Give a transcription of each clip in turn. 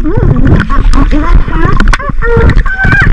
Oh, my God.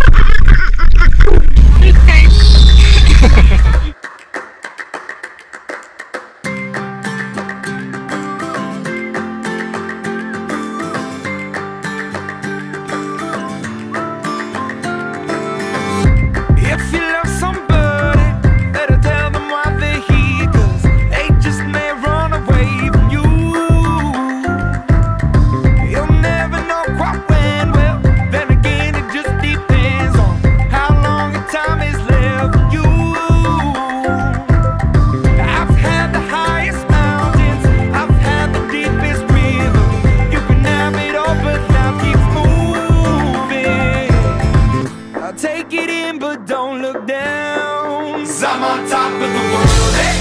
I I'm on top of the world, eh?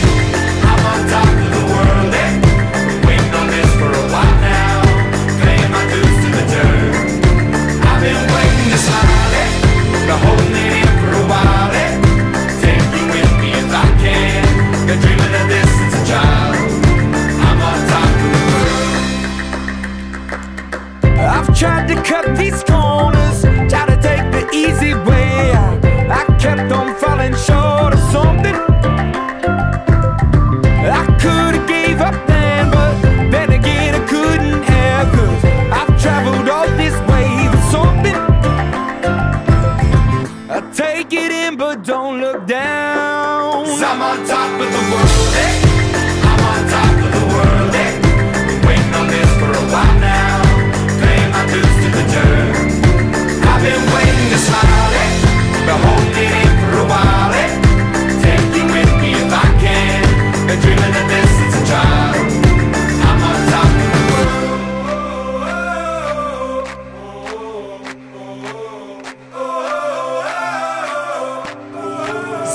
I'm on top of the world, eh? Waiting on this for a while now. Paying my dues to the dirt. I've been waiting to smile, eh? Been holding it in for a while, eh? Take you with me if I can. Been dreaming of this since a child. I'm on top of the world. I've tried to cut these corners, try to take the easy way take it in, but don't look down. i I'm on top of the world, eh?